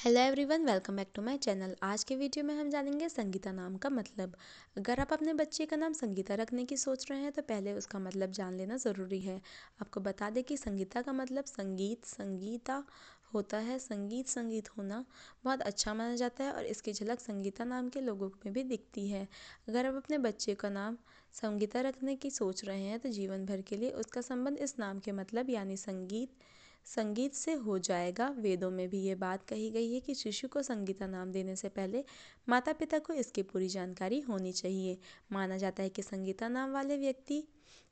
Hello everyone welcome back to my channel आज के video में हम जानेंगे संगीता नाम का मतलब। अगर आप अपने बच्चे का नाम संगीता रखने की सोच रहे हैं तो पहले उसका मतलब जान लेना ज़रूरी है। आपको बता दें कि संगीता का मतलब संगीत, संगीता होता है, संगीत संगीत होना बहुत अच्छा माना जाता है और इसकी झलक संगीता नाम के लोगों में भी दिखती है। अगर आप अपने बच्चे का नाम संगीता रखने की सोच रहे हैं तो जीवन भर के लिए उसका संबंध इस नाम के मतलब यानी संगीत संगीत से हो जाएगा। वेदों में भी ये बात कही गई है कि शिशु को संगीता नाम देने से पहले माता पिता को इसकी पूरी जानकारी होनी चाहिए। माना जाता है कि संगीता नाम वाले व्यक्ति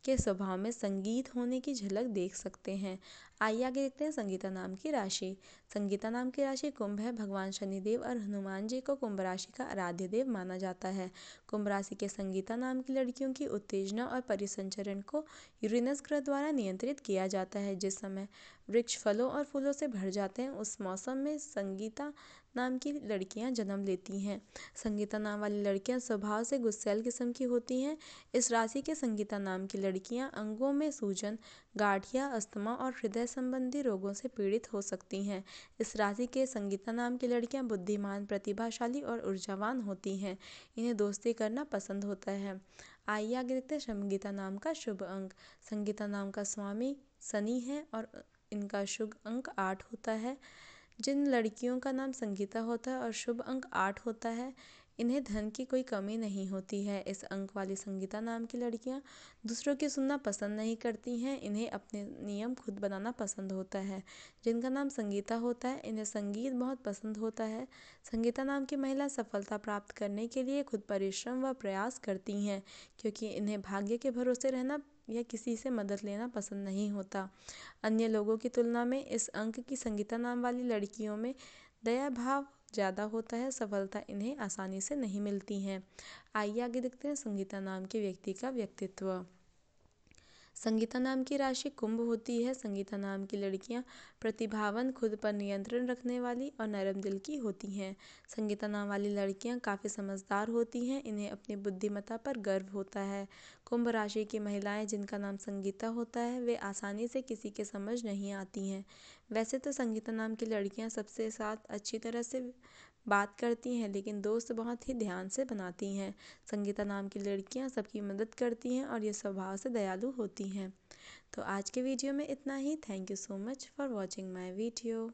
के स्वभाव में संगीत होने की झलक देख सकते हैं। आइए आगे देखते हैं संगीता नाम की राशि। संगीता नाम की राशि कुंभ है। भगवान शनिदेव और हनुमान जी को कुंभ राशि का आराध्य देव माना जाता है। कुंभ राशि के संगीता नाम की लड़कियों की उत्तेजना और परिसंचरण को यूरिनस ग्रह द्वारा नियंत्रित किया जाता है। जिस समय वृक्ष फलों और फूलों से भर जाते हैं, उस मौसम में संगीता नाम की लड़कियाँ जन्म लेती हैं। संगीता नाम वाली लड़कियाँ स्वभाव से गुस्सैल किस्म की होती हैं। इस राशि के संगीता नाम की लड़कियाँ अंगों में सूजन गाठिया अस्थमा और हृदय संबंधी रोगों से पीड़ित हो सकती हैं। इस राशि के संगीता नाम की लड़कियाँ बुद्धिमान, प्रतिभाशाली और ऊर्जावान होती हैं। इन्हें दोस्ती करना पसंद होता है। आइए आगे देखते हैं संगीता नाम का शुभ अंक। संगीता नाम का स्वामी सनी है और इनका शुभ अंक आठ होता है। जिन लड़कियों का नाम संगीता होता है और शुभ अंक आठ होता है इन्हें धन की कोई कमी नहीं होती है। इस अंक वाली संगीता नाम की लड़कियाँ दूसरों की सुनना पसंद नहीं करती हैं, इन्हें अपने नियम खुद बनाना पसंद होता है। जिनका नाम संगीता होता है, इन्हें संगीत बहुत पसंद होता है। संगीता नाम की महिला सफलता प्राप्त करने के लिए खुद परिश्रम व प्रयास करती हैं, क्योंकि इन्हें भाग्य के भरोसे रहना या किसी से मदद लेना पसंद नहीं होता। अन्य लोगों की तुलना में इस अंक की संगीता नाम वाली लड़कियों में दया भाव ज़्यादा होता है, सफलता इन्हें आसानी से नहीं मिलती हैं। आइए आगे देखते हैं संगीता नाम के व्यक्ति का व्यक्तित्व। संगीता नाम की राशि कुंभ होती है। संगीता नाम की लड़कियाँ प्रतिभावन, खुद पर नियंत्रण रखने वाली और नरम दिल की होती हैं। संगीता नाम वाली लड़कियाँ काफ़ी समझदार होती हैं, इन्हें अपनी बुद्धिमत्ता पर गर्व होता है। कुंभ राशि की महिलाएँ जिनका नाम संगीता होता है, वे आसानी से किसी के समझ नहीं आती हैं। वैसे तो संगीता नाम की लड़कियाँ सबसे साथ अच्छी तरह से बात करती हैं, लेकिन दोस्त बहुत ही ध्यान से बनाती हैं। संगीता नाम की लड़कियाँ सबकी मदद करती हैं और ये स्वभाव से दयालु होती हैं। तो आज के वीडियो में इतना ही। Thank you so much for watching my video